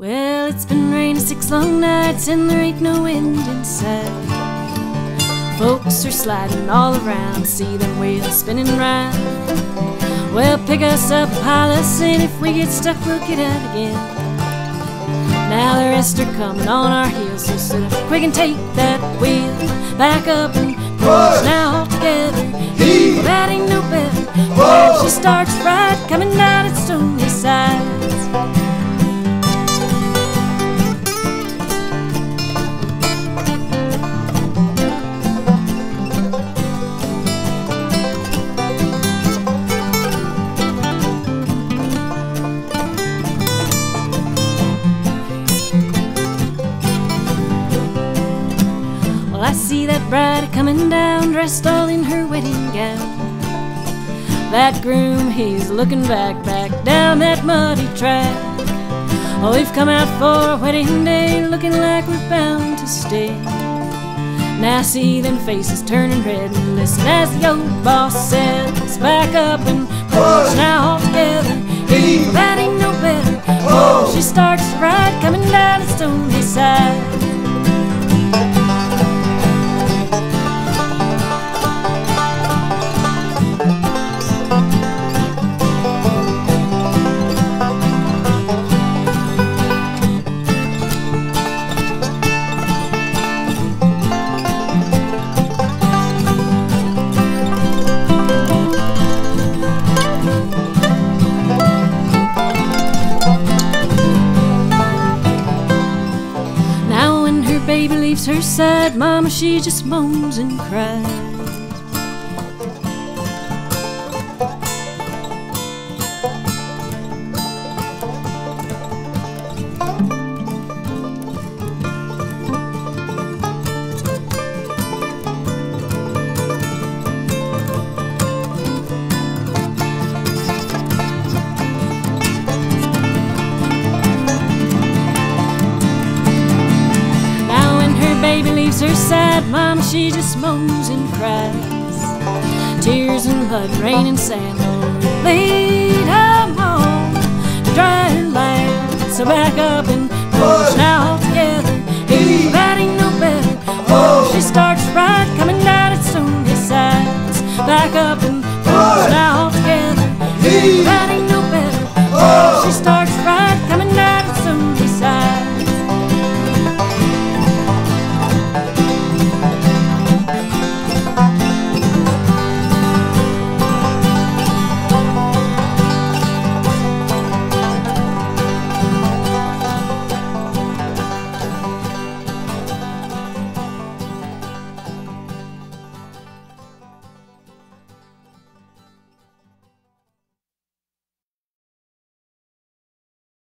it's been raining six long nights and there ain't no wind inside. Folks are sliding all around, see them wheels spinning round. Well, pick us up, pile us in. If we get stuck, we'll get out again. Now the rest are coming on our heels, so sit up quick and take that wheel back up and push now all together. Heave. That ain't no better. Whoa. She starts see that bride coming down, dressed all in her wedding gown. That groom, he's looking back, back down that muddy track. Oh, we've come out for a wedding day, looking like we're bound to stay. Now I see them faces turning red, and listen as the old boss says, back up and leaves her sad Mama she just moans and cries. Baby leaves her side, Mama she just moans and cries. Tears and blood, rain and sand, lead her home to dry her land. So back up and push now all together. Hey, that ain't no better. Oh, she starts right coming down its stony sides. Back up and push now all together. Heave. That